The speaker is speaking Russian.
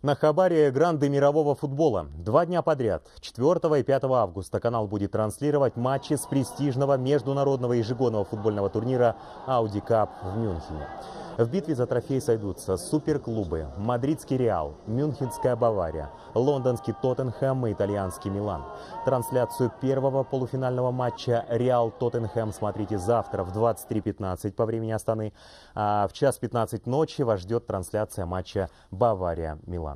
На Хабаре гранды мирового футбола. Два дня подряд, 4 и 5 августа, канал будет транслировать матчи с престижного международного ежегодного футбольного турнира Audi Cup в Мюнхене. В битве за трофей сойдутся суперклубы Мадридский Реал, Мюнхенская Бавария, Лондонский Тоттенхэм и итальянский Милан. Трансляцию первого полуфинального матча Реал-Тоттенхэм смотрите завтра в 23.15 по времени Астаны. А в час 15 ночи вас ждет трансляция матча Бавария-Милан.